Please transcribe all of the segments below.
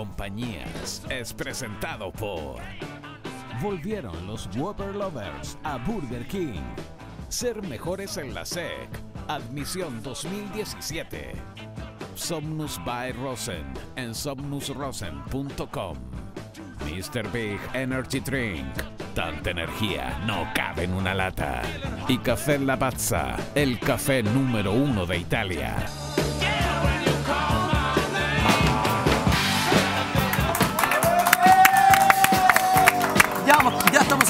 Compañías es presentado por... Volvieron los Whopper Lovers a Burger King. Ser mejores en la SEC. Admisión 2017. Somnus by Rosen en somnusrosen.com. Mr. Big Energy Drink. Tanta energía no cabe en una lata. Y Café Lavazza, el café número uno de Italia.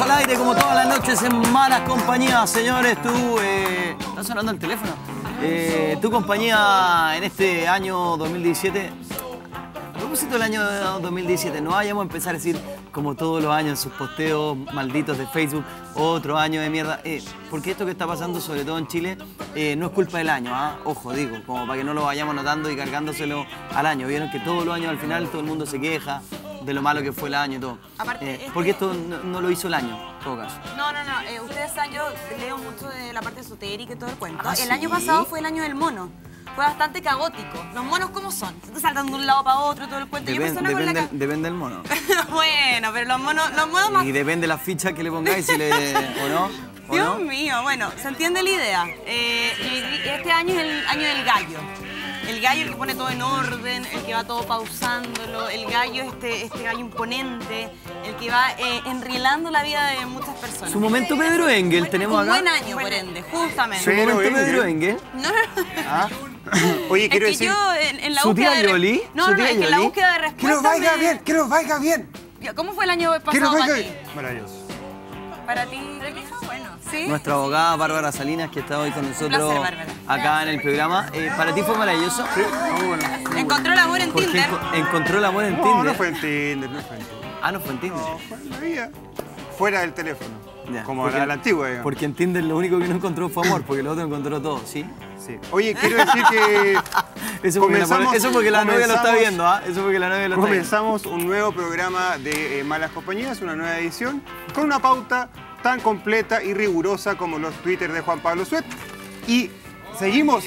Al aire como todas las noches en Malas Compañías, señores. Tú, eh, ¿está sonando el teléfono? Eh, tu compañía en este año 2017. A propósito del año 2017, no vayamos a empezar a decir, como todos los años, en sus posteos malditos de Facebook, otro año de mierda. Eh, porque esto que está pasando, sobre todo en Chile, eh, no es culpa del año, ¿ah? ojo, digo, como para que no lo vayamos notando y cargándoselo al año. Vieron que todos los años al final todo el mundo se queja de lo malo que fue el año y todo. Aparte, Eh, este- Porque esto no, no lo hizo el año, en todo caso. No, no, no. eh, ustedes saben, yo leo mucho de la parte esotérica y todo el cuento. Ah, el ¿sí? año pasado fue el año del mono. Fue bastante caótico. ¿Los monos cómo son? Se saltan de un lado para otro, todo el cuento. yo Depen- persona con la depende, depende del mono. bueno, pero los monos, los monos más... Y depende de las fichas que le pongáis, si le, o no. ¿o Dios no? mío, bueno, se entiende la idea. Eh, este año es el año del gallo. El gallo el que pone todo en orden, el que va todo pausándolo, el gallo este, este gallo imponente, el que va eh, enrielando la vida de muchas personas. Su momento Pedro Engel tenemos Un acá. buen año, por ende, justamente. Su momento Pedro Engel. No, no, no. ¿Ah? Oye, Es quiero que decir. yo en, en la ¿Su búsqueda tía de... re- Yoli? No, ¿Su no, tía es que en la búsqueda de Que respuesta nos vaya me- bien, que nos vaya bien. ¿Cómo fue el año Que pasado nos para vaya ti? bien. Maravilloso. Para ti, ¿sí? Nuestra abogada Bárbara Salinas, que está hoy con nosotros placer, acá en el programa. Eh, ¿Para ti fue maravilloso? Sí, muy bueno. Encontró el amor en Tinder. enco- encontró el amor en No, Tinder. no fue en Tinder, no fue en Tinder. Ah, no fue en Tinder. No, fue en la vida. Fuera del teléfono. Ya, Como porque- la, la antigua, digamos. Porque en Tinder lo único que no encontró fue amor, porque lo otro encontró todo, ¿sí? Sí. Oye, quiero decir que. Eso porque, la, eso porque la novia lo está viendo, ¿ah? Eso porque la novia lo está viendo. Comenzamos un nuevo programa de eh, Malas Compañías, una nueva edición, con una pauta tan completa y rigurosa como los Twitter de Juan Pablo Suet. Y seguimos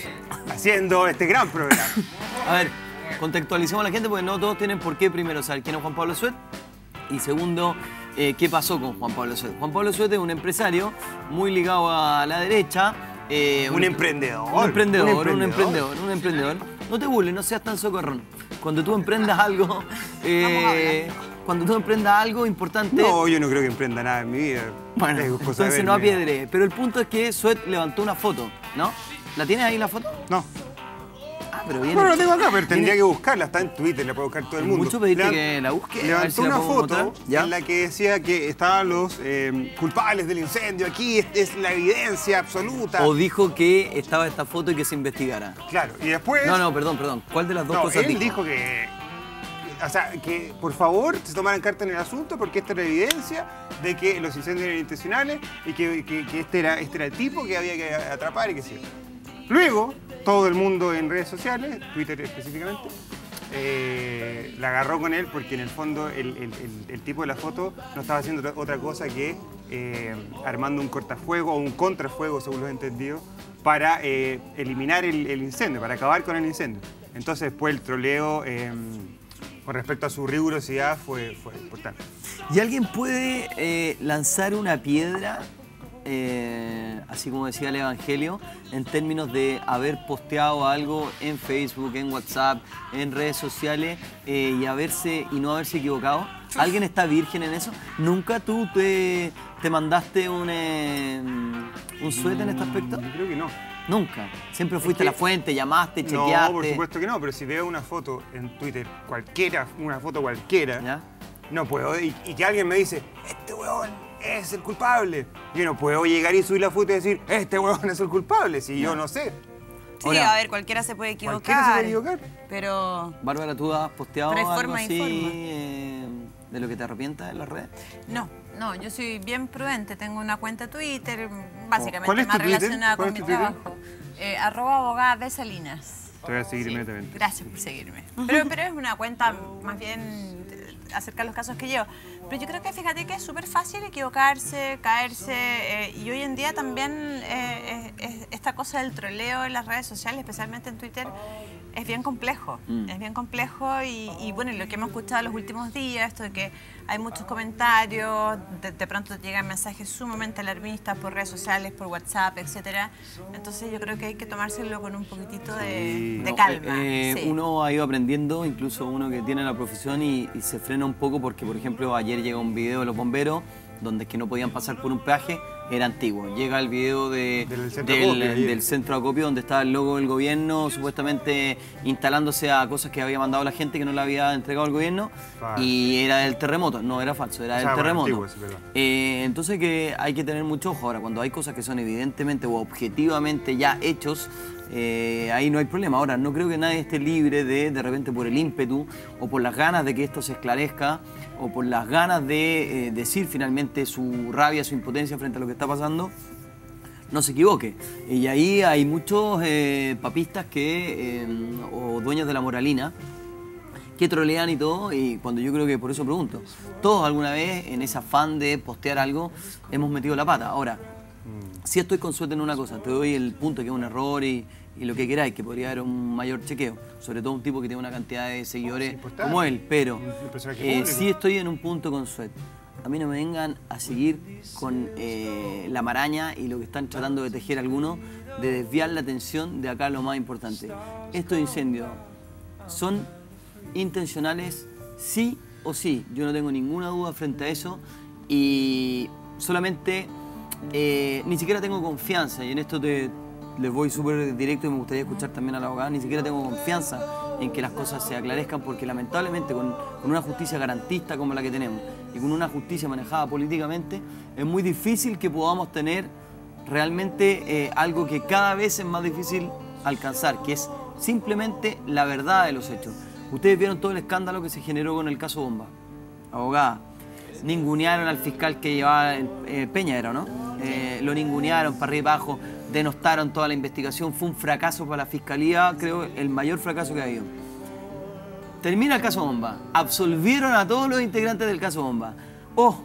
haciendo este gran programa. A ver, contextualicemos a la gente porque no todos tienen por qué primero saber quién es Juan Pablo Suet y segundo, eh, qué pasó con Juan Pablo Suet. Juan Pablo Suet es un empresario muy ligado a la derecha. eh, Un emprendedor. Un emprendedor, Un un emprendedor. emprendedor, un emprendedor. No te burles, no seas tan socorrón. Cuando tú emprendas algo, eh, cuando tú emprendas algo importante, No, yo no creo que emprenda nada en mi vida. bueno, Es entonces no verme. apiedre. Pero el punto es que Suet levantó una foto, ¿no? ¿La tienes ahí la foto? No. Ah, pero viene. No, la tengo acá, pero tendría viene- que buscarla. Está en Twitter, la puede buscar todo el mundo. Mucho pedirte Levant- que la busque, Levantó si una foto. ¿Ya? en la que decía que estaban los eh, culpables del incendio aquí, es, es la evidencia absoluta. O dijo que estaba esta foto y que se investigara. Claro, y después... No, no, perdón, perdón. ¿Cuál de las dos No, cosas él dijo? dijo que... O sea, que por favor se tomaran carta en el asunto porque esta era evidencia de que los incendios eran intencionales y que, este, era, este era el tipo que había que atrapar y que sí. Luego, todo el mundo en redes sociales, Twitter específicamente, eh, la agarró con él porque en el fondo el, el- tipo de la foto no estaba haciendo otra- cosa que eh, armando un cortafuego o un contrafuego, según los entendidos, para eh, eliminar el, incendio, para acabar con el incendio. Entonces después el troleo eh, con respecto a su rigurosidad fue, fue importante. ¿Y alguien puede eh, lanzar una piedra, eh, así como decía el Evangelio, en términos de haber posteado algo en Facebook, en WhatsApp, en redes sociales eh, y, haberse, y no haberse equivocado? ¿Alguien está virgen en eso? ¿Nunca tú te, te mandaste un, un suéter en este aspecto? Yo creo que no. Nunca. Siempre fuiste a la fuente, llamaste, No, chequeaste. por supuesto que no, pero si veo una foto en Twitter, cualquiera, una foto cualquiera, ¿Ya? no puedo. Y, y que alguien me dice, este huevón es el culpable. Yo no puedo llegar y subir la foto y decir, este huevón es el culpable, si yo no sé. Sí, a ver, cualquiera se puede equivocar. Cualquiera se puede equivocar. Pero Bárbara, ¿tú has posteado algo así eh, de lo que te arrepientas en las redes? No, no, yo soy bien prudente. Tengo una cuenta Twitter, básicamente ¿Cuál es tu más relacionada ¿Cuál con mi trabajo. Eh, arroba abogada de Salinas. Te voy a seguir inmediatamente. Gracias por seguirme. Pero, pero es una cuenta más bien acerca de los casos que llevo. Pero yo creo que fíjate que es súper fácil equivocarse, caerse. eh, y hoy en día también eh, es- es- esta cosa del troleo en las redes sociales, especialmente en Twitter, es bien complejo, Mm. es bien complejo y, y, bueno, lo que hemos escuchado los últimos días, esto de que hay muchos comentarios, de, de pronto llegan mensajes sumamente alarmistas por redes sociales, por WhatsApp, etcétera. Entonces yo creo que hay que tomárselo con un poquitito de, de No, calma. eh, sí. Uno ha ido aprendiendo, incluso uno que tiene la profesión y, y se frena un poco porque, por ejemplo, ayer llega un video de los bomberos donde es que no podían pasar por un peaje, era antiguo. Llega el video de- Del centro del, acopio, ayer. del centro acopio donde estaba el logo del gobierno supuestamente instalándose a cosas que había mandado la gente que no le había entregado el gobierno Falso. y era del terremoto, no era falso, era O del sea, terremoto. antiguo, es verdad. Eh, entonces que hay que tener mucho ojo ahora, cuando hay cosas que son evidentemente o objetivamente ya hechos, eh, ahí no hay problema. Ahora, no creo que nadie esté libre de, de repente por el ímpetu o por las ganas de que esto se esclarezca o por las ganas de eh, decir finalmente su rabia, su impotencia frente a lo que está pasando, no se equivoque. Y ahí hay muchos eh, papistas que, eh, o dueños de la moralina, que trolean y todo, y cuando yo creo que por eso pregunto, todos alguna vez en ese afán de postear algo hemos metido la pata. Ahora, si estoy con en una cosa, te doy el punto que es un error y, y lo que queráis, que podría haber un mayor chequeo, sobre todo un tipo que tiene una cantidad de seguidores importante. como él, pero eh, sí estoy en un punto con suerte. A mí no me vengan a seguir con eh, la maraña y lo que están tratando de tejer algunos, de desviar la atención de acá lo más importante. Estos incendios son intencionales sí o sí. Yo no tengo ninguna duda frente a eso y solamente eh, ni siquiera tengo confianza y en esto te, les voy súper directo y me gustaría escuchar también a la abogada, ni siquiera tengo confianza en que las cosas se aclarezcan porque lamentablemente con, una justicia garantista como la que tenemos y con una justicia manejada políticamente es muy difícil que podamos tener realmente eh, algo que cada vez es más difícil alcanzar, que es simplemente la verdad de los hechos. Ustedes vieron todo el escándalo que se generó con el caso Bomba. Abogada, ningunearon al fiscal que llevaba eh, Peña, era, ¿no? Eh, lo ningunearon para arriba y abajo, denostaron toda la investigación, fue un fracaso para la fiscalía, creo el mayor fracaso que ha habido. Termina el caso Bomba, absolvieron a todos los integrantes del caso Bomba. Oh,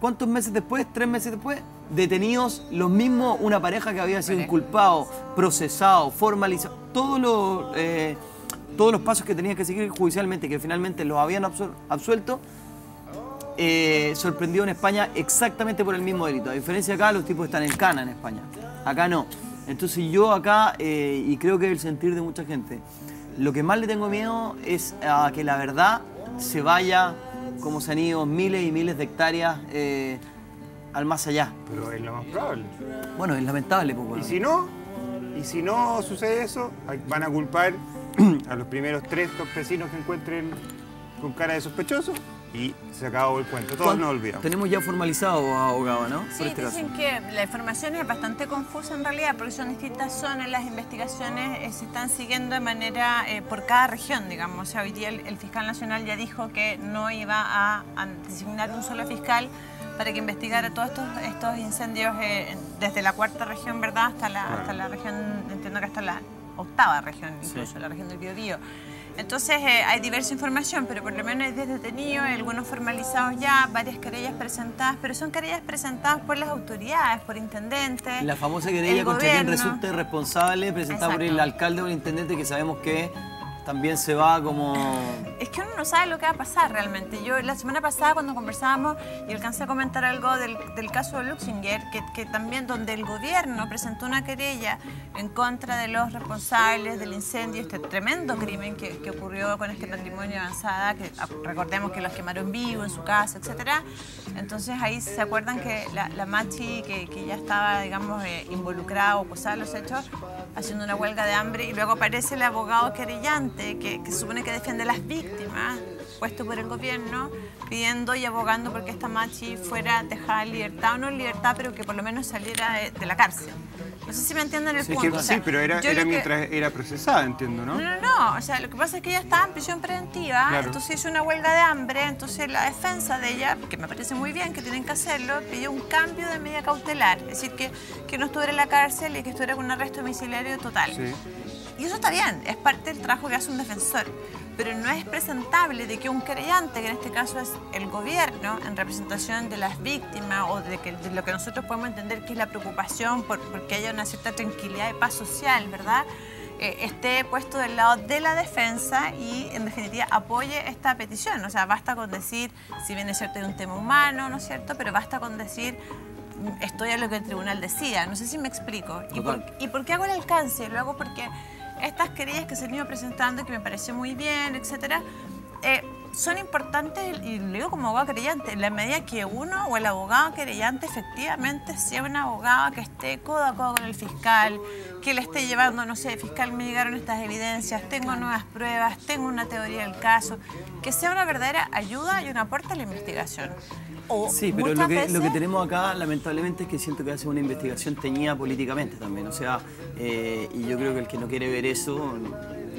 ¿cuántos meses después? ¿Tres meses después? Detenidos los mismos, una pareja que había sido inculpado, procesado, formalizado, todos los, eh, todos los pasos que tenían que seguir judicialmente, que finalmente los habían absuel- absuelto, eh, sorprendió en España exactamente por el mismo delito. A diferencia de acá, los tipos están en cana en España. Acá no. Entonces yo acá, eh, y creo que es el sentir de mucha gente, lo que más le tengo miedo es a que la verdad se vaya, como se han ido miles y miles de hectáreas, eh, al más allá. Pero es lo más probable. Bueno, es lamentable, pues, Y si no, y si no sucede eso, van a culpar a los primeros tres campesinos que encuentren con cara de sospechoso y se acabó el cuento. Todos ¿Cuán- nos olvidamos. Tenemos ya formalizado, abogado, ¿no? Sí, este caso. dicen que la información es bastante confusa en realidad porque son distintas zonas, las investigaciones eh, se están siguiendo de manera eh, por cada región, digamos. O sea, hoy día el, el fiscal nacional ya dijo que no iba a, a designar un solo fiscal para que investigara todos estos, estos incendios eh, desde la cuarta región, ¿verdad? Hasta la, hasta la región, entiendo que hasta la octava región, incluso la región del Biobío. Entonces eh, hay diversa información, pero por lo menos hay 10 detenidos, algunos formalizados ya, varias querellas presentadas, pero son querellas presentadas por las autoridades, por intendentes. La famosa querella el contra quien resulte responsable, presentada por el alcalde o el intendente, que sabemos que también se va como... Es que uno no sabe lo que va a pasar realmente. Yo la semana pasada cuando conversábamos y alcancé a comentar algo del, del caso de Luxinger, que, que también donde el gobierno presentó una querella en contra de los responsables del incendio, este tremendo crimen que, que ocurrió con este matrimonio avanzada, que recordemos que los quemaron vivos en su casa, etcétera. Entonces ahí se acuerdan que la, la Machi, que, que ya estaba, digamos, eh, involucrada o acusada de los hechos, haciendo una huelga de hambre, y luego aparece el abogado querellante, que, que se supone que defiende a las víctimas, puesto por el gobierno, pidiendo y abogando porque esta Machi fuera dejada en libertad, o no en libertad, pero que por lo menos saliera de, de la cárcel. No sé si me entienden el Sí, punto. que- o sea, sí, pero era, era lo que- mientras era procesada, entiendo, ¿no? no, no, no. O sea, lo que pasa es que ella estaba en prisión preventiva, Claro. entonces hizo una huelga de hambre, entonces la defensa de ella, que me parece muy bien que tienen que hacerlo, pidió un cambio de medida cautelar, es decir, que, que no estuviera en la cárcel y que estuviera con un arresto domiciliario total. Sí. Y eso está bien, es parte del trabajo que hace un defensor. Pero no es presentable de que un creyente, que en este caso es el gobierno, en representación de las víctimas o de, que, de lo que nosotros podemos entender que es la preocupación por, por que haya una cierta tranquilidad y paz social, ¿verdad? eh, esté puesto del lado de la defensa y en definitiva apoye esta petición. O sea, basta con decir, si bien es cierto hay un tema humano, ¿no es cierto? Pero basta con decir estoy a lo que el tribunal decida. No sé si me explico. ¿Y por, ¿Y por qué hago el alcance? Lo hago porque estas querellas que se han ido presentando, que me pareció muy bien, etcétera, eh, son importantes, y lo digo como abogado querellante, en la medida que uno o el abogado querellante efectivamente sea un abogado que esté codo a codo con el fiscal, que le esté llevando, no sé, fiscal, me llegaron estas evidencias, tengo nuevas pruebas, tengo una teoría del caso, que sea una verdadera ayuda y un aporte a la investigación. O Sí, pero lo que, lo que tenemos acá, lamentablemente, es que siento que hace una investigación teñida políticamente también. O sea, eh, y yo creo que el que no quiere ver eso,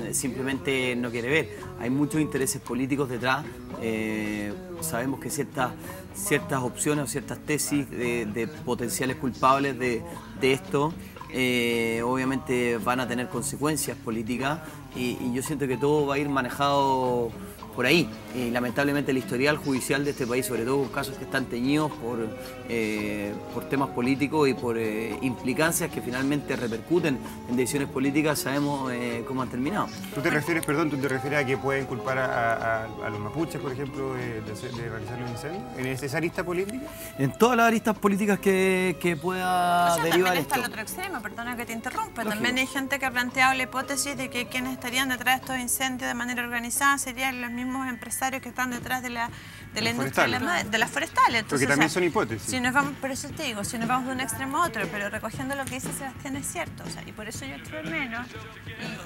eh, simplemente no quiere ver. Hay muchos intereses políticos detrás. eh, sabemos que ciertas, ciertas opciones o ciertas tesis de, de potenciales culpables de, de esto, eh, obviamente van a tener consecuencias políticas y, y yo siento que todo va a ir manejado por ahí. Y lamentablemente el historial judicial de este país, sobre todo casos que están teñidos por, eh, por temas políticos y por eh, implicancias que finalmente repercuten en decisiones políticas, sabemos eh, cómo han terminado. ¿Tú te refieres, perdón, tú te refieres a que pueden culpar a, a- a los mapuches, por ejemplo, de, de de realizar los incendios? ¿En esa arista política? En todas las aristas políticas que, que pueda O sea, derivar también está esto. el otro extremo, perdona que te interrumpa. Lógico. También hay gente que ha planteado la hipótesis de que quienes estarían detrás de estos incendios de manera organizada serían los mismos empresarios que están detrás de la, de la industria de, la forestales. las forestales. Entonces, también o sea, son hipótesis. Si nos vamos, por eso te digo, si nos vamos de un extremo a otro, pero recogiendo lo que dice Sebastián es cierto. O sea, y por eso yo de menos.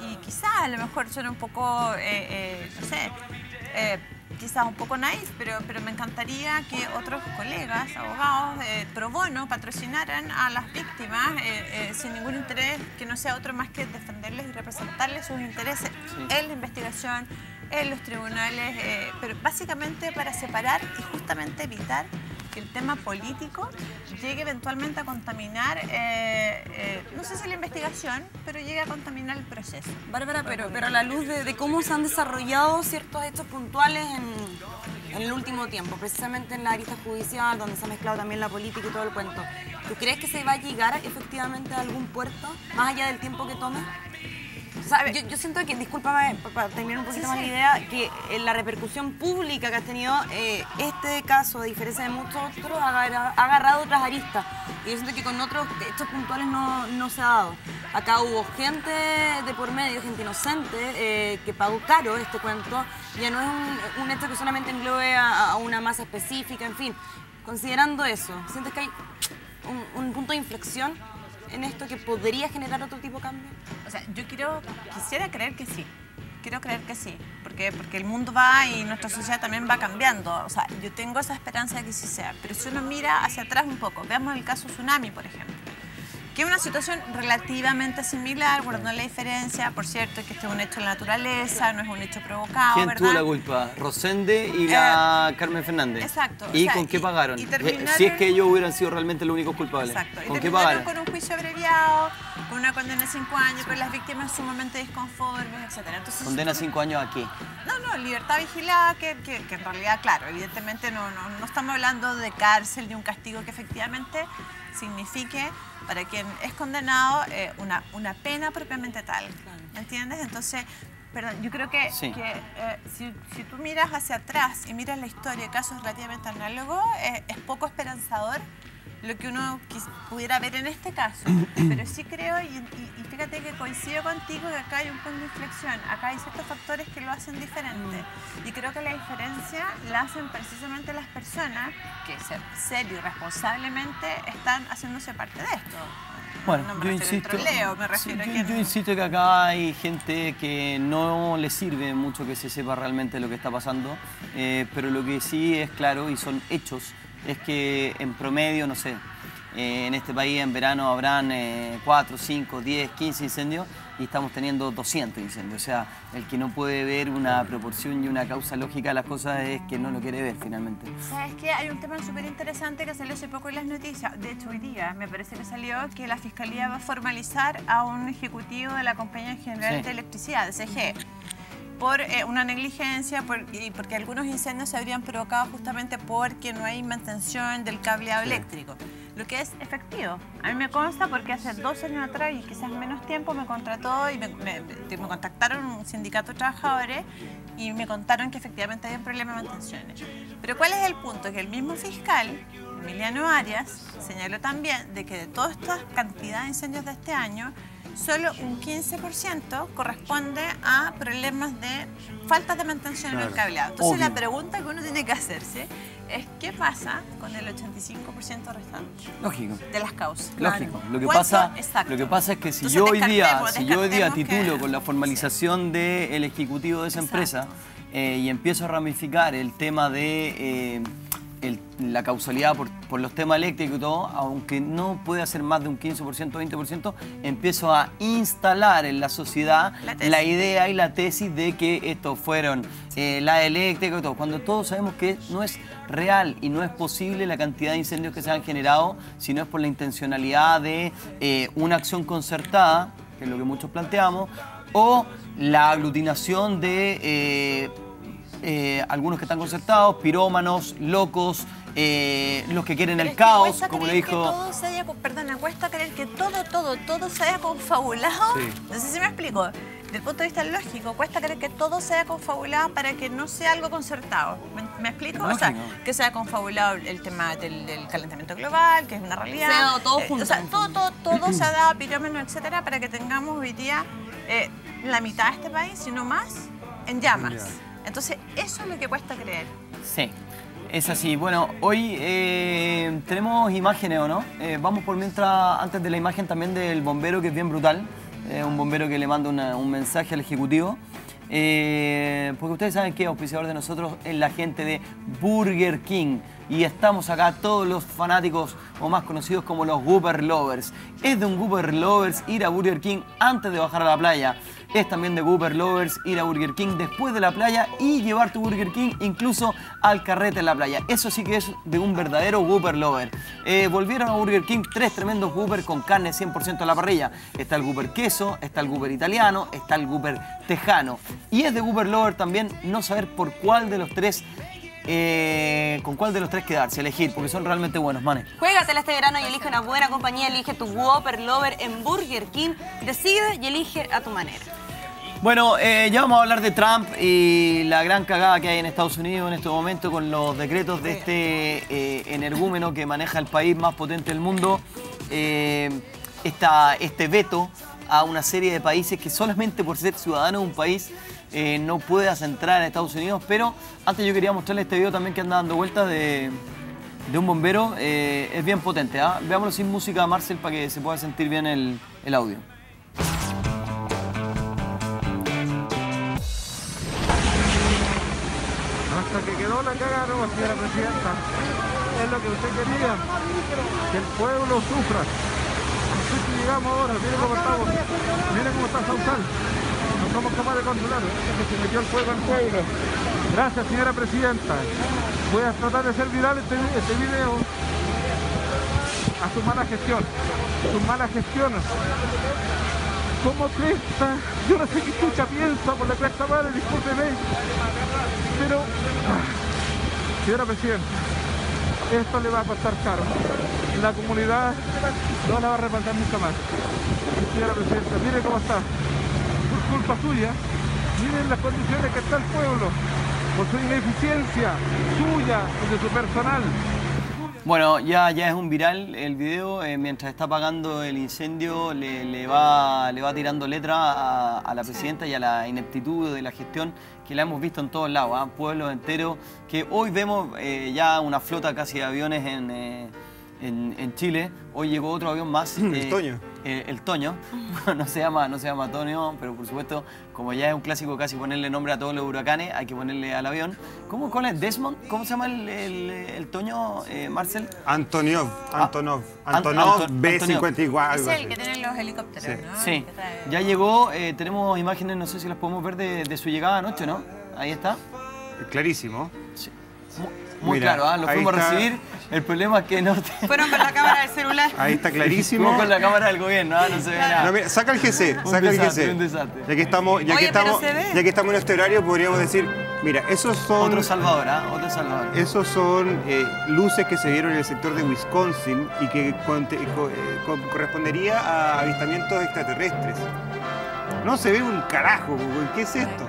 Y, y quizás a lo mejor suena un poco, eh, eh, no sé, eh, quizás un poco naif, pero, pero me encantaría que otros colegas, abogados, eh, pro bono, patrocinaran a las víctimas eh, eh, sin ningún interés que no sea otro más que defenderles y representarles sus intereses en la investigación, en los tribunales, eh, pero básicamente para separar y justamente evitar que el tema político llegue eventualmente a contaminar, eh, eh, no sé si la investigación, pero llegue a contaminar el proceso. Bárbara, pero, pero a la luz de, cómo se han desarrollado ciertos hechos puntuales en, en el último tiempo, precisamente en la arista judicial, donde se ha mezclado también la política y todo el cuento, ¿tú crees que se va a llegar efectivamente a algún puerto, más allá del tiempo que tome? Sea, yo, yo siento que, discúlpame, pa- para terminar un poquito más la idea, que eh, la repercusión pública que ha tenido eh, este caso, a diferencia de muchos otros, ha agarra- ha agarrado otras aristas. Y yo siento que con otros hechos puntuales no, no se ha dado. Acá hubo gente de por medio, gente inocente, eh, que pagó caro este cuento. Ya no es un, un hecho que solamente englobe a, a una masa específica, en fin. Considerando eso, ¿sientes que hay un, un punto de inflexión en esto que podría generar otro tipo de cambio? O sea, yo quiero, quisiera creer que sí. Quiero creer que sí, porque, porque el mundo va y nuestra sociedad también va cambiando. O sea, yo tengo esa esperanza de que sí sea. Pero si uno mira hacia atrás un poco, veamos el caso Tsunami, por ejemplo, que es una situación relativamente similar, guardando la diferencia, por cierto, que este es un hecho de la naturaleza, no es un hecho provocado, ¿Quién ¿verdad? tuvo la culpa? Rosende y la Carmen Fernández. exacto, o ¿Y sea, con qué pagaron? y Eh, terminaron- Si es que ellos hubieran sido realmente los únicos culpables. Exacto. Y ¿Con qué pagaron? con un juicio abreviado, con una condena de cinco años, con las víctimas sumamente disconformes, etc. Entonces, ¿Condena cinco años a qué? No, no, libertad vigilada, que, que- que en realidad, claro, evidentemente no, no, no estamos hablando de cárcel, de un castigo que efectivamente signifique para quien es condenado eh, una, una pena propiamente tal. ¿Entiendes? Entonces, perdón, yo creo que, Sí. que, eh, si, si tú miras hacia atrás y miras la historia de casos relativamente análogos, eh, es poco esperanzador lo que uno pudiera ver en este caso. Pero sí creo, y, y- y fíjate que coincido contigo que acá hay un punto de inflexión, acá hay ciertos factores que lo hacen diferente. Y creo que la diferencia la hacen precisamente las personas que ser- serio y responsablemente están haciéndose parte de esto. Bueno, no me yo insisto, troleo, me sí, yo, a que yo insisto que acá hay gente que no le sirve mucho que se sepa realmente lo que está pasando, eh, pero lo que sí es claro y son hechos es que en promedio, no sé, eh, en este país en verano habrán eh, 4, 5, 10, 15 incendios y estamos teniendo 200 incendios. O sea, el que no puede ver una proporción y una causa lógica a las cosas es que no lo quiere ver finalmente. ¿Sabes qué? Hay un tema súper interesante que salió hace poco en las noticias. De hecho, hoy día me parece que salió que la Fiscalía va a formalizar a un ejecutivo de la Compañía General Sí. de Electricidad, DCG. Por eh, una negligencia por- y porque algunos incendios se habrían provocado justamente porque no hay mantención del cableado eléctrico. Lo que es efectivo. A mí me consta porque hace dos años atrás y quizás menos tiempo me contrató y me, me- me contactaron un sindicato de trabajadores y me contaron que efectivamente había un problema de mantenciones. Pero ¿cuál es el punto? Que el mismo fiscal, Emiliano Arias, señaló también de que de toda esta cantidad de incendios de este año, solo un 15% corresponde a problemas de falta de mantención en el cableado. Entonces Obvio. la pregunta que uno tiene que hacerse es ¿qué pasa con el 85% restante Lógico. de las causas? Lógico. Lo que, pasa, Exacto. lo que pasa es que si Entonces yo hoy día, si yo hoy día que- titulo con la formalización del ejecutivo de esa empresa eh, y empiezo a ramificar el tema de eh, el- la causalidad por, por los temas eléctricos y todo, aunque no puede ser más de un 15% o 20%, empiezo a instalar en la sociedad la idea y la tesis de que estos fueron eh, la eléctrica y todo, cuando todos sabemos que no es real y no es posible la cantidad de incendios que se han generado, si no es por la intencionalidad de eh, una acción concertada, que es lo que muchos planteamos, o la aglutinación de eh, eh, algunos que están concertados, pirómanos, locos, eh, los que quieren Pero el caos, como le que dijo... todo se haya, perdona, cuesta creer que todo, todo, todo se haya confabulado. Sí. No sé si me explico. Desde el punto de vista lógico, cuesta creer que todo sea confabulado para que no sea algo concertado. ¿Me, me explico? O sea, que sea confabulado el tema del, del calentamiento global, que es una realidad. Se ha dado todo Eh, junto. O sea, todo, todo, todo se ha dado, pirómenos, etcétera, para que tengamos hoy día eh, la mitad de este país, si no más, en llamas. Entonces, eso es lo que cuesta creer. Sí, es así. Bueno, hoy eh, tenemos imágenes, ¿o no? Eh, vamos por mientras, antes de la imagen también del bombero, que es bien brutal. Un bombero que le manda un mensaje al Ejecutivo. Eh, porque ustedes saben que auspiciador de nosotros es la gente de Burger King. Y estamos acá todos los fanáticos o más conocidos como los Gooper Lovers. Es de un Gooper Lovers ir a Burger King antes de bajar a la playa. Es también de Gooper Lovers ir a Burger King después de la playa y llevar tu Burger King incluso al carrete en la playa. Eso sí que es de un verdadero Gooper Lover. Eh, volvieron a Burger King tres tremendos Gooper con carne 100% a la parrilla. Está el Gooper queso, está el Gooper italiano, está el Gooper tejano. Y es de Gooper Lover también no saber por cuál de los tres, eh, con cuál de los tres quedarse, elegir, porque son realmente buenos, manes. Juégatela este verano y elige una buena compañía. Elige tu Whopper Lover en Burger King. Decide y elige a tu manera. Bueno, eh, ya vamos a hablar de Trump y la gran cagada que hay en Estados Unidos en este momento con los decretos de este eh, energúmeno que maneja el país más potente del mundo. Eh, esta- este veto a una serie de países que solamente por ser ciudadano de un país eh, no puedas entrar en Estados Unidos. Pero antes yo quería mostrarles este video también que anda dando vueltas de, un bombero. Eh, es bien potente. ¿ah? Veámoslo sin música, Marcel, para que se pueda sentir bien el, audio. Hasta que quedó la cagada, no, señora presidenta. Es lo que usted quería, que el pueblo sufra. Así que llegamos ahora, mire cómo estamos. Mire cómo está Sausal. Somos capaces de controlar, es que se metió el fuego al pueblo. Gracias, señora presidenta. Voy a tratar de hacer viral este, este video a su mala gestión. Su mala gestión. ¿Cómo cresta? Yo no sé qué escucha piensa por la cresta madre, discúlpeme. Pero, señora Presidenta, esto le va a costar caro. La comunidad no la va a respaldar nunca más. Señora Presidenta, mire cómo está. Culpa suya, miren las condiciones que está el pueblo. Por su ineficiencia suya y de su personal. Bueno, ya, ya es un viral el video. eh, mientras está apagando el incendio, le, le va, le va tirando letra a, la presidenta y a la ineptitud de la gestión que la hemos visto en todos lados. ¿ah? Pueblos enteros que hoy vemos eh, ya una flota casi de aviones en, eh, en, en Chile. Hoy llegó otro avión más. El Toño. eh, el Toño. no, se llama, no se llama Toño, pero por supuesto, como ya es un clásico casi ponerle nombre a todos los huracanes, hay que ponerle al avión. ¿Cómo, cuál es? ¿Desmond? ¿Cómo se llama el, el- el Toño, eh, Marcel? Antoniov, Antonov, An- Antonov Anton- B54, Es el que así. tiene los helicópteros, Sí. ¿no? Sí, ya llegó, eh, tenemos imágenes, no sé si las podemos ver de, de su llegada anoche, ¿no? Ahí está. Clarísimo. Sí. Mu- Muy, Mira, claro, ¿ah? lo fuimos a recibir El problema es que no te... Fueron con la cámara del celular. Ahí está clarísimo. con la cámara del gobierno, ah, no se ve nada. No, mira, saca el GC, Un saca el desastre, GC. un desastre. Ya que estamos, ya que Oye, estamos, ya que estamos en este horario, podríamos decir, mira, esos son Otro Salvador, ¿ah? Otro Salvador. esos son eh, luces que se vieron en el sector de Wisconsin y que conte- co- eh, co- correspondería a avistamientos extraterrestres. No se ve un carajo. ¿qué es esto?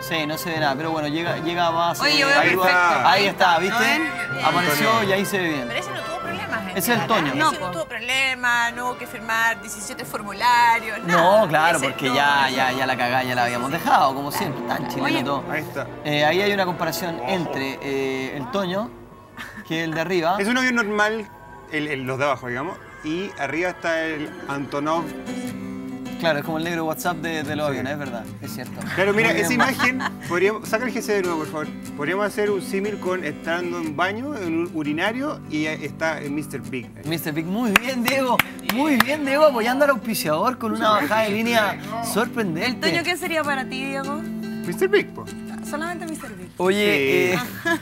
Sí, no se ve nada, pero bueno, llega, llega más. Oye, yo eh, veo ahí, perfecto. ahí está, ¿viste? Apareció y ahí se ve bien. Pero ese no tuvo problemas. en Es el Toño. ¿eh? No, Ese no tuvo problemas, no hubo que firmar 17 formularios. nada. No, claro, Ese porque no. ya, ya, ya la cagada ya la habíamos dejado, como siempre, tan chileno Oye. todo. Ahí está. Eh, ahí hay una comparación entre eh, el Toño, que es el de arriba. Es un avión normal, el- el- los de abajo, digamos, y arriba está el Antonov. Claro, es como el negro WhatsApp de, de los aviones, es verdad, es cierto. Claro, mira, esa imagen, podríamos, saca el GC de nuevo, por favor. Podríamos hacer un símil con estando en baño, en un urinario, y está en Mr. Big. Mr. Big, muy bien, Diego. Muy bien, Diego, apoyando al auspiciador con una bajada de línea sorprendente. Toño, ¿qué sería para ti, Diego? Mr. Big, po. Solamente Mr. Big. Oye, Sí. eh,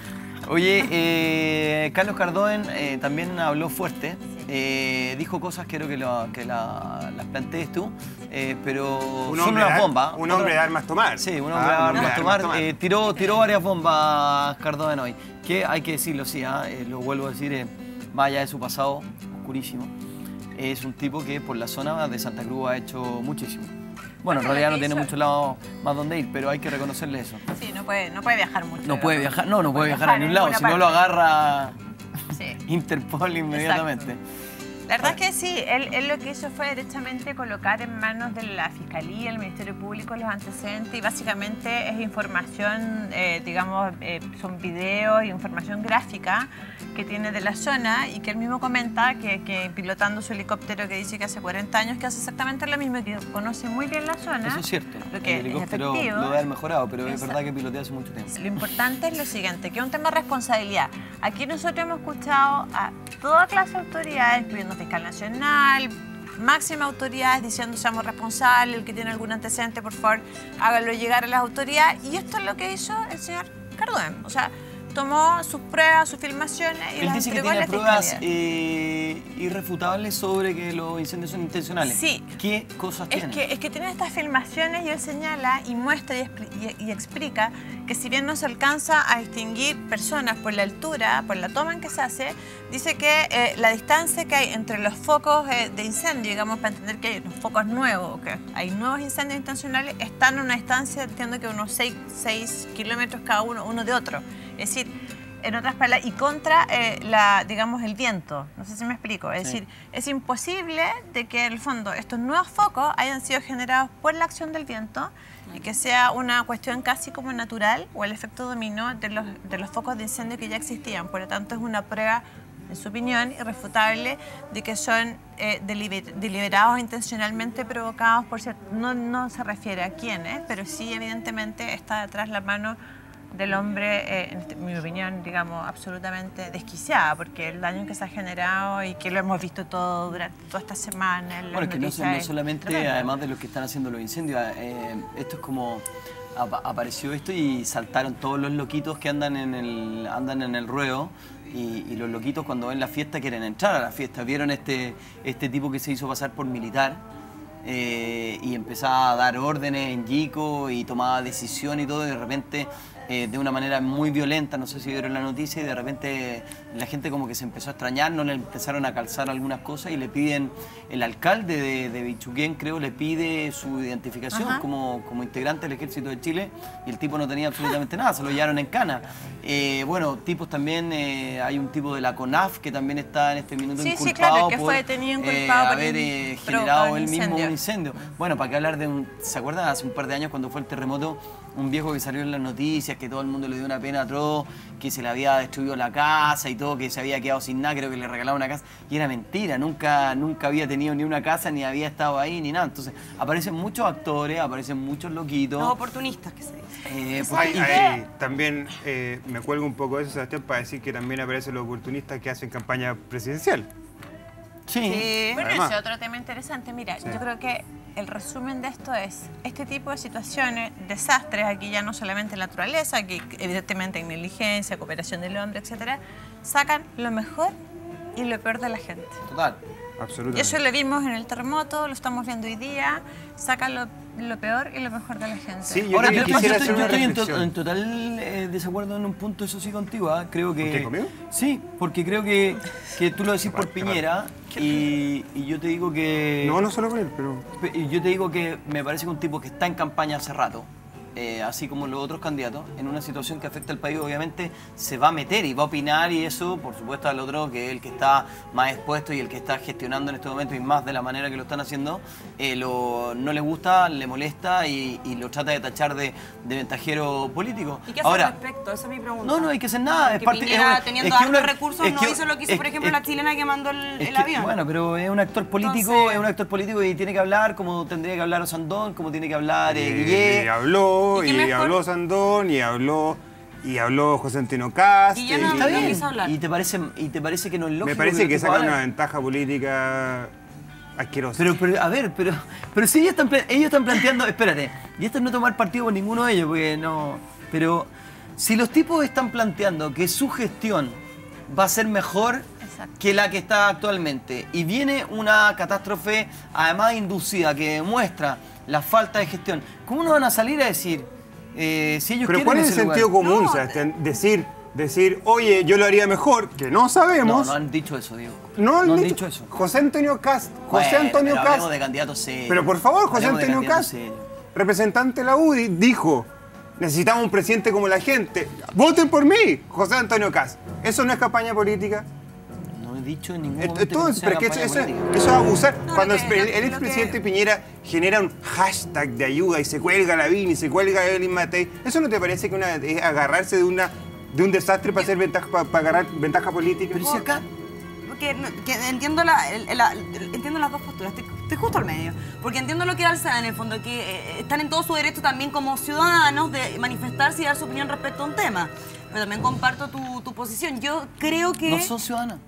oye eh, Carlos Cardoen eh, también habló fuerte. Eh, dijo cosas, quiero que, lo- que la- las plantees tú, eh, pero Un son unas bombas. un hombre de armas tomar. Sí, un Ah, hombre de armas de tomar. eh, tiró, tiró varias bombas Cardoen hoy. Que hay que decirlo, sí, ah, eh, lo vuelvo a decir, eh, más allá de su pasado oscurísimo. Es un tipo que por la zona de Santa Cruz ha hecho muchísimo. Bueno, en realidad no tiene muchos lados más donde ir, pero hay que reconocerle eso. Sí, no puede, no puede viajar mucho. No puede viajar, no, no puede viajar a ningún lado, si no lo agarra Sí. Interpol inmediatamente. La verdad es que sí, él, él lo que hizo fue directamente colocar en manos de la Fiscalía, el Ministerio Público los antecedentes y básicamente es información, eh, digamos, eh, son videos y información gráfica que tiene de la zona y que él mismo comenta que, que pilotando su helicóptero que dice que hace 40 años que hace exactamente lo mismo y que conoce muy bien la zona. Eso es cierto. Lo que el es helicóptero efectivo. lo debe haber mejorado, pero es Exacto. verdad que pilotea hace mucho tiempo. Lo importante es lo siguiente, que es un tema de responsabilidad. Aquí nosotros hemos escuchado a toda clase de autoridades, incluyendo fiscal nacional, máxima autoridades diciendo seamos responsables, el que tiene algún antecedente, por favor, hágalo llegar a las autoridades. Y esto es lo que hizo el señor Cardoen. O sea, tomó sus pruebas, sus filmaciones y Él las dice que a tiene la pruebas eh, irrefutables sobre que los incendios son intencionales. Sí. ¿Qué cosas Es tiene? que, es que tiene estas filmaciones y él señala y muestra y, expli- y- y explica que si bien no se alcanza a distinguir personas por la altura, por la toma en que se hace, dice que eh, la distancia que hay entre los focos eh, de incendio, digamos, para entender que hay unos focos nuevos, que hay nuevos incendios intencionales, están a una distancia, entiendo que unos 6, kilómetros cada uno, uno de otro. Es decir, en otras palabras, y contra, eh, la, digamos, el viento. No sé si me explico. Es Sí. decir, es imposible de que en el fondo estos nuevos focos hayan sido generados por la acción del viento y que sea una cuestión casi como natural o el efecto dominó de los, de los focos de incendio que ya existían. Por lo tanto, es una prueba, en su opinión, irrefutable de que son eh, deliber- deliberados, intencionalmente provocados por cierto. No, no se refiere a quiénes, pero sí, evidentemente, está detrás la mano del hombre, eh, en este- mi opinión, digamos, absolutamente desquiciada, porque el daño que se ha generado y que lo hemos visto todo durante toda esta semana. en Bueno, que no, es solamente, tremendo. además de los que están haciendo los incendios, eh, esto es como apa- apareció esto y saltaron todos los loquitos que andan en el, andan en el ruedo. Y, y los loquitos cuando ven la fiesta quieren entrar a la fiesta. Vieron este, este tipo que se hizo pasar por militar eh, y empezaba a dar órdenes en Yico y tomaba decisiones y todo, y de repente eh, de una manera muy violenta, no sé si vieron la noticia, y de repente la gente como que se empezó a extrañar, no le empezaron a calzar algunas cosas y le piden, el alcalde de, de Bichuquén creo, le pide su identificación como, como integrante del ejército de Chile y el tipo no tenía absolutamente nada, se lo llevaron en cana. Eh, bueno, tipos también, eh, hay un tipo de la CONAF que también está en este minuto Sí, sí, inculpado claro, que por fue detenido, inculpado por haber generado él mismo un incendio. Bueno, para qué hablar de un. ¿Se acuerdan hace un par de años cuando fue el terremoto? Un viejo que salió en las noticias, que todo el mundo le dio una pena atroz, que se le había destruido la casa y todo, que se había quedado sin nada, creo que le regalaba una casa. Y era mentira, nunca, nunca había tenido ni una casa, ni había estado ahí, ni nada. Entonces, aparecen muchos actores, aparecen muchos loquitos. Los oportunistas que se dice. eh, pues, Hay- también eh, me cuelgo un poco de eso, Sebastián, para decir que también aparecen los oportunistas que hacen campaña presidencial. sí. Sí. Bueno, Además. ese es otro tema interesante. Mira, Sí. yo creo que el resumen de esto es, este tipo de situaciones, desastres, aquí ya no solamente en la naturaleza, aquí evidentemente en negligencia, cooperación del hombre, etcétera, sacan lo mejor y lo peor de la gente. Total. Y Absolutamente. eso lo vimos en el terremoto, lo estamos viendo hoy día, sacan lo, lo peor y lo mejor de la gente. Sí, yo Ahora, yo, estoy, hacer yo una estoy en, to- reflexión. en total eh, desacuerdo en un punto, eso sí, contigo. ¿ah? Creo que. ¿Por qué, conmigo? Sí, porque creo que, que tú lo decís por Piñera y, y yo te digo que. No, no solo con él, pero... Yo te digo que me parece que un tipo que está en campaña hace rato, eh, así como los otros candidatos, en una situación que afecta al país, obviamente se va a meter y va a opinar y eso, por supuesto, al otro que es el que está más expuesto y el que está gestionando en este momento y más de la manera que lo están haciendo, eh, lo- no le gusta, le molesta y, y lo trata de tachar de, de ventajero político. ¿Y qué hace Ahora, al respecto? Esa es mi pregunta. no, no hay que hacer nada. Es Que parte, Piñera, es una- teniendo es que altos una- recursos, es no hizo lo que hizo, es- por ejemplo, es- la chilena que mandó el, es el que, avión. Bueno, pero es un actor político, Entonces- es un actor político y tiene que hablar como tendría que hablar Osandón, como tiene que hablar eh, Eh. Y habló, ¿Y y, qué mejor? habló Sandón, y habló, y habló José Antonio Cast. Y ya no- y- Está no bien. quiso hablar. ¿Y te parece, y te parece que no es lógico? Me parece que tipos saca una ventaja política asquerosa. Pero, pero, a ver, pero, pero si ellos están, ellos están planteando, espérate, y esto es no tomar partido por ninguno de ellos, porque no. Pero si los tipos están planteando que su gestión va a ser mejor Exacto. que la que está actualmente, y viene una catástrofe además inducida que demuestra la falta de gestión, ¿cómo no van a salir a decir eh, si ellos Pero quieren ¿cuál es el lugar? sentido común? No, Sebastián? decir, decir, oye, yo lo haría mejor, que no No, sabemos. no han dicho eso, Diego. No han han dicho, dicho eso. José Antonio Cast. José Bueno, Antonio pero Cast. de candidatos serios. Pero por favor, José Antonio Cast, serios. representante de la UDI, dijo, necesitamos un presidente como la gente. Voten por mí, José Antonio Cast. ¿Eso no es campaña política? He dicho en ningún Et- momento que Entonces, sea pero que eso, eso- es abusar. No, Cuando que- el, el expresidente que- Piñera genera un hashtag de ayuda y se cuelga la Vini, se cuelga Evelyn Matei, ¿eso no te parece que una, es agarrarse de, una, de un desastre para hacer ventaja, para, para agarrar ventaja política? Pero si acá que entiendo, la, entiendo las dos posturas, estoy, estoy justo al medio. Porque entiendo lo que alza en el fondo, que eh, están en todo su derecho también como ciudadanos de manifestarse y dar su opinión respecto a un tema. Pero también comparto tu, tu posición. Yo creo que... no son ciudadanos.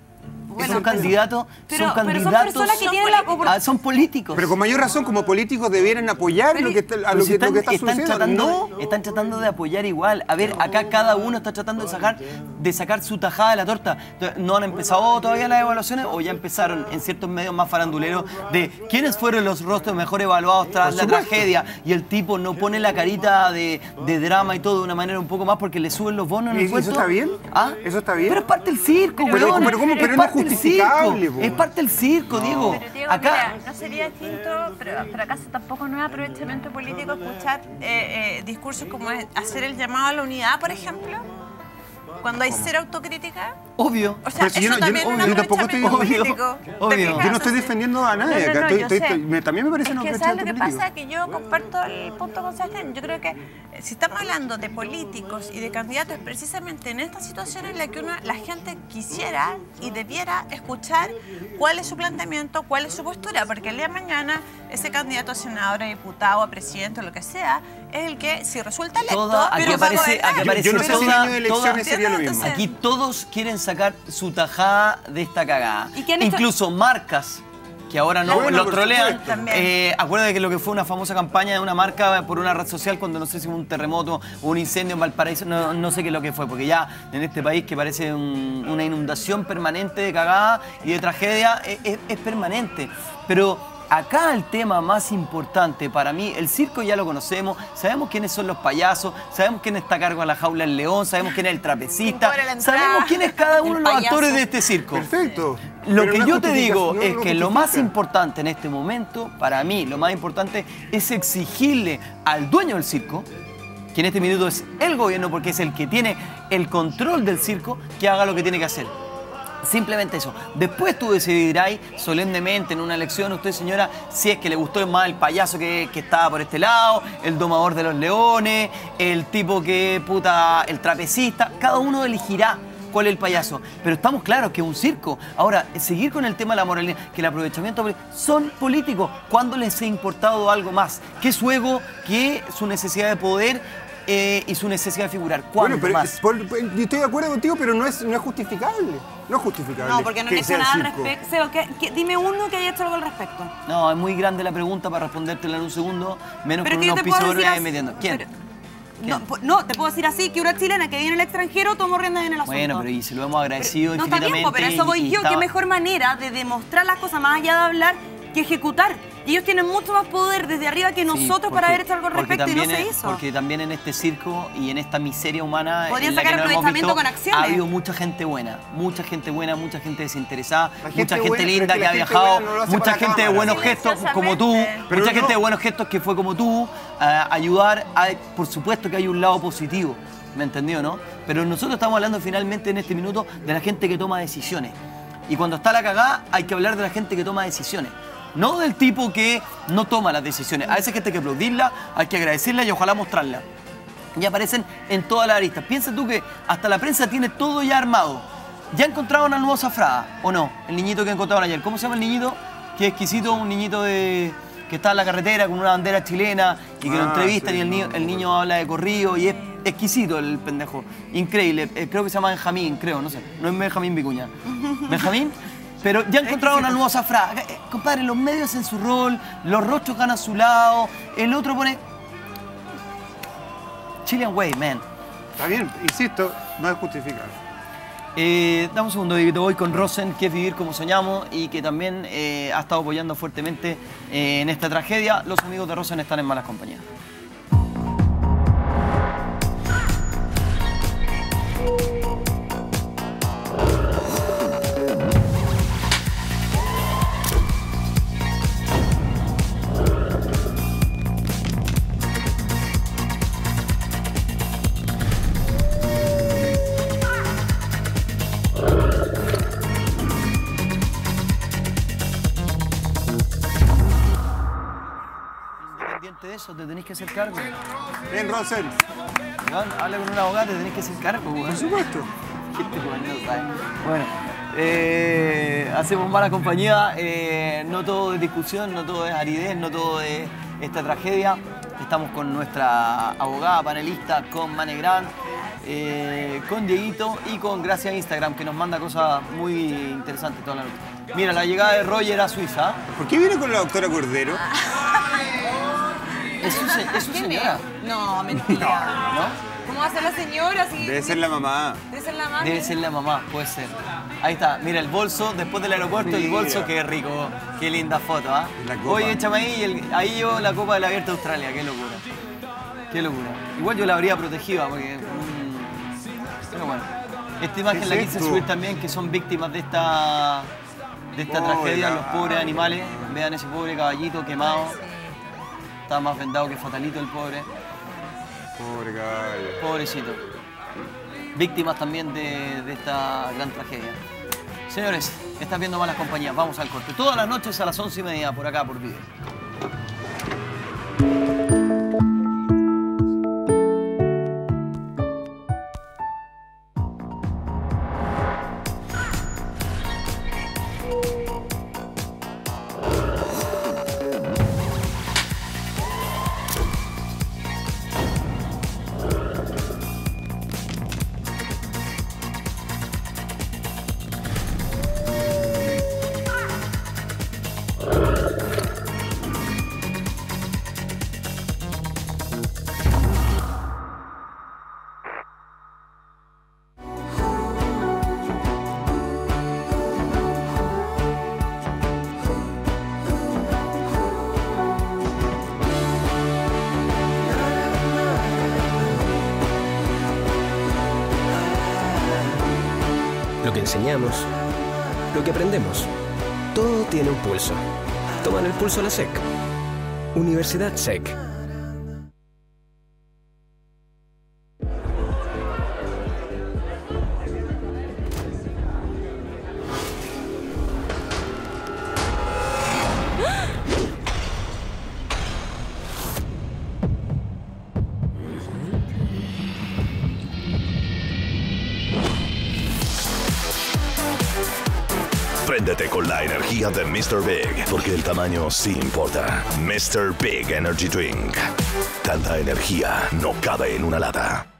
Bueno, son pero- candidatos, pero- son pero son candidatos. personas que son tienen la políticos. opor- Ah, son políticos. Pero con mayor razón, como políticos debieran apoyar Pero- lo que a lo si que, lo están, que está están sucediendo. tratando, No. están tratando de apoyar igual. A ver, acá cada uno está tratando de sacar, de sacar su tajada de la torta. Entonces, ¿No han empezado todavía las evaluaciones o ya empezaron en ciertos medios más faranduleros de quiénes fueron los rostros mejor evaluados tras la tragedia? Y el tipo no pone la carita de, de drama y todo de una manera un poco más porque le suben los bonos en ¿Y el eso cuento. está bien? ¿Ah? ¿Eso está bien? Pero es parte del circo, Pero- weón. pero ¿cómo? Pero no es parte del circo. Es parte del circo, Diego. Pero Diego, Acá. mira, no sería distinto, pero, pero acá tampoco no es aprovechamiento político escuchar eh, eh, discursos como hacer el llamado a la unidad, por ejemplo, cuando hay cero autocrítica. Obvio. O sea, yo eso yo también es un yo tampoco estoy- Obvio, político. obvio. ¿Te Yo? Yo no estoy defendiendo a nadie No, no, no, estoy- yo estoy- me- también me parece Es que ¿sabes lo que político. pasa? Que yo comparto el punto con Sebastián. Yo creo que eh, si estamos hablando de políticos y de candidatos, es precisamente en esta situación en la que uno, la gente quisiera y debiera escuchar cuál es su planteamiento, cuál es su postura, porque el día de mañana ese candidato a senador, a diputado, a presidente, o lo que sea, es el que, si resulta electo, Toda, aquí pero va a aparece, gobernar. aquí aparece Yo no sé si el toda- año de elecciones toda- sería lo mismo. Aquí todos quieren sacar su tajada de esta cagada. Incluso marcas que ahora no Bueno, lo por trolean. Eh, acuérdate que lo que fue una famosa campaña de una marca por una red social cuando no sé si hubo un terremoto o un incendio en Valparaíso, no, no sé qué es lo que fue, porque ya en este país que parece un- una inundación permanente de cagada y de tragedia, es, es- es permanente. Pero acá el tema más importante para mí, el circo ya lo conocemos, sabemos quiénes son los payasos, sabemos quién está a cargo de la jaula del león, sabemos quién es el trapecista, sabemos quién es cada uno de los actores de este circo. Perfecto. Lo Pero que yo te digo es no que lo más importante en este momento, para mí, lo más importante es exigirle al dueño del circo, que en este minuto es el gobierno porque es el que tiene el control del circo, que haga lo que tiene que hacer. Simplemente eso. Después tú decidirás solemnemente en una elección, usted señora, si es que le gustó más el payaso que, que estaba por este lado, el domador de los leones, el tipo que puta, el trapecista, cada uno elegirá cuál es el payaso. Pero estamos claros que es un circo. Ahora, seguir con el tema de la moralidad, que el aprovechamiento son políticos. ¿Cuándo les ha importado algo más? ¿Qué su ego? ¿Qué su necesidad de poder? Eh, y su necesidad de figurar. Bueno, ¿Cuándo pero más? por- por- yo estoy de acuerdo contigo, pero no es, no es justificable. No es justificable. No, porque no he hecho nada al respecto. Seba, ¿qué- qué- dime uno que haya hecho algo al respecto. No, es muy grande la pregunta para respondértela en un segundo, menos Pero con que yo un te puedo auspiciador decir ahí así- metiendo. ¿Quién? pero- No, te puedo decir así, que una chilena que viene al extranjero tomó rienda en el asunto. Bueno, pero y se lo hemos agradecido no está infinitamente. bien, po, pero eso voy y yo. estaba- Qué mejor manera de demostrar las cosas más allá de hablar que ejecutar. Y ellos tienen mucho más poder desde arriba que Sí, nosotros porque- para haber hecho algo al respecto y no se hizo. Porque también en este circo y en esta miseria humana Podrían sacar hemos aprovechamiento con acciones. ha habido mucha gente buena, mucha gente buena, mucha gente desinteresada, gente mucha gente buena, linda que que ha viajado, no mucha gente de buenos gestos como tú. Pero mucha no- gente de buenos gestos que fue como tú, a ayudar, a- por supuesto que hay un lado positivo, ¿me entendió, no? Pero nosotros estamos hablando finalmente en este minuto de la gente que toma decisiones. Y cuando está la cagada hay que hablar de la gente que toma decisiones. No del tipo que no toma las decisiones. A esa gente hay que aplaudirla, hay que agradecerla y ojalá mostrarla. Y aparecen en todas las aristas. Piensa tú que hasta la prensa tiene todo ya armado. ¿Ya encontraron al nuevo Zafrada o no? El niñito que encontraron ayer. ¿Cómo se llama el niñito? Qué exquisito, un niñito de que está en la carretera con una bandera chilena y que lo Ah, entrevistan sí, y el niño, no, el niño habla de corrido y es exquisito el pendejo. Increíble. Eh, creo que se llama Benjamín, creo, no sé. No es Benjamín Vicuña. ¿Benjamín? Pero ya encontraron al nuevo Zafrada. Eh, Compadre, los medios en su rol, los rostros van a su lado, el otro pone... Chilean Way, man. Está bien, insisto, no es justificable. Eh, dame un segundo, Dieguito. Voy con Rosen, que es vivir como soñamos y que también eh, ha estado apoyando fuertemente eh, en esta tragedia. Los amigos de Rosen están en malas compañías. Bien, Rosel. Habla con un abogado, te tenés que hacer cargo, weón. Por supuesto. Weón no sabe. Bueno, eh, hacemos mala compañía. eh, no todo es discusión, no todo es aridez, no todo es esta tragedia. Estamos con nuestra abogada panelista, con Mane Grant, eh, con Dieguito y con Gracia Instagram, que nos manda cosas muy interesantes toda la noche. Mira, la llegada de Roger a Suiza. ¿Por qué viene con la doctora Cordero? Es su, se- es su señora, No, mentira. ¿no? ¿Cómo va a ser la señora? Si Debe ser la mamá. Debe ser la madre. Debe ser la mamá, puede ser. Ahí está, mira el bolso, después del aeropuerto, el Mira. bolso, qué rico, qué linda foto, ¿ah? La copa. Oye, échame ahí, el- ahí yo la Copa del Abierto de Australia, qué locura. Qué locura. Igual yo la habría protegido, porque... mm, pero bueno, esta imagen ¿Qué la es quise esto? subir también, que son víctimas de esta, de esta Pobre tragedia, los caballo. pobres animales. Vean ese pobre caballito quemado. Está más vendado que fatalito el pobre. Pobre caballo. Pobrecito. Víctimas también de, de esta gran tragedia. Señores, estás viendo malas compañías. Vamos al corte. Todas las noches a las once y media por acá, por video. Enseñamos, lo que aprendemos, todo tiene un pulso. Toman el pulso a la SEC. Universidad SEC. Mr. Big, porque el tamaño sí importa. Mr. Big Energy Drink. Tanta energía no cabe en una lata.